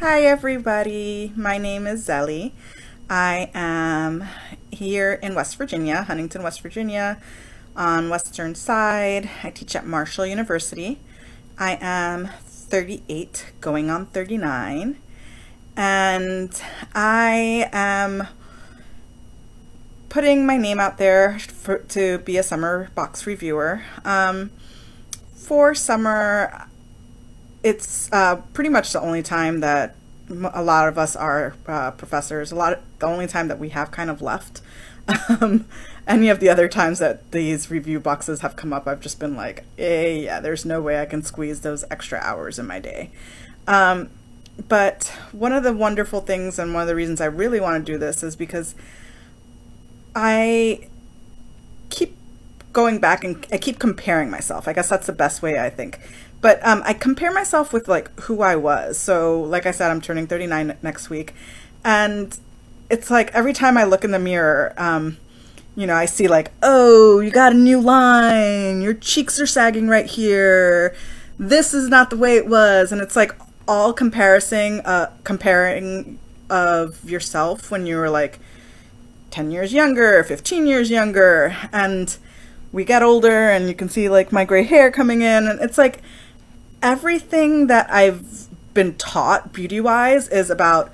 Hi everybody, my name is Zelly. I am here in West Virginia, Huntington, West Virginia, on western side. I teach at Marshall University. I am 38, going on 39, and I am putting my name out there for, to be a summer box reviewer. Um, for summer, it's uh, pretty much the only time that a lot of us are uh, professors. A lot of, the only time that we have kind of left. Um, any of the other times that these review boxes have come up, I've just been like, eh, yeah, there's no way I can squeeze those extra hours in my day. Um, but one of the wonderful things and one of the reasons I really want to do this is because I keep going back and I keep comparing myself. I guess that's the best way I think but um, I compare myself with like who I was. So, like I said, I'm turning 39 next week, and it's like every time I look in the mirror, um, you know, I see like, oh, you got a new line, your cheeks are sagging right here. This is not the way it was, and it's like all comparison, uh, comparing of yourself when you were like 10 years younger, 15 years younger, and we get older, and you can see like my gray hair coming in, and it's like everything that I've been taught beauty wise is about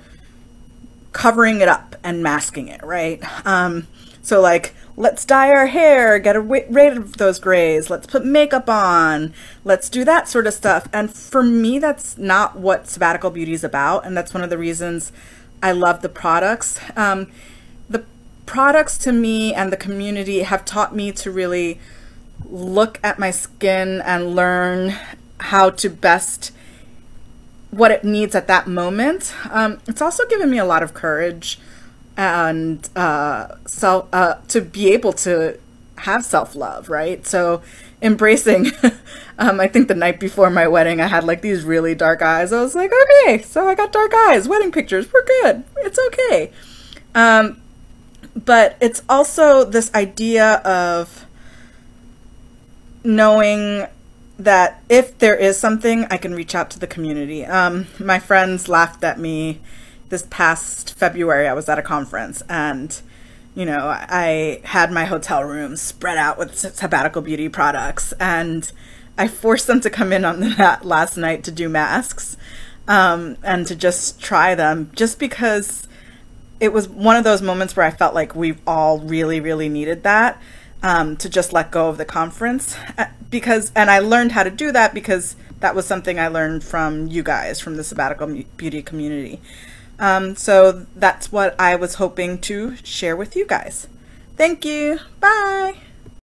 covering it up and masking it, right? Um, so, like, let's dye our hair, get rid of those grays, let's put makeup on, let's do that sort of stuff. And for me, that's not what Sabbatical Beauty is about. And that's one of the reasons I love the products. Um, the products to me and the community have taught me to really look at my skin and learn how to best what it needs at that moment. Um, it's also given me a lot of courage and uh, self uh, to be able to have self love, right? So embracing. um, I think the night before my wedding, I had like these really dark eyes. I was like, okay, so I got dark eyes. Wedding pictures, we're good. It's okay. Um, but it's also this idea of knowing that if there is something, I can reach out to the community. Um, my friends laughed at me this past February. I was at a conference and, you know, I had my hotel room spread out with sabbatical beauty products and I forced them to come in on that last night to do masks um, and to just try them just because it was one of those moments where I felt like we all really, really needed that um, to just let go of the conference uh, because and I learned how to do that because that was something I learned from you guys from the sabbatical beauty community. Um, so that's what I was hoping to share with you guys. Thank you. Bye.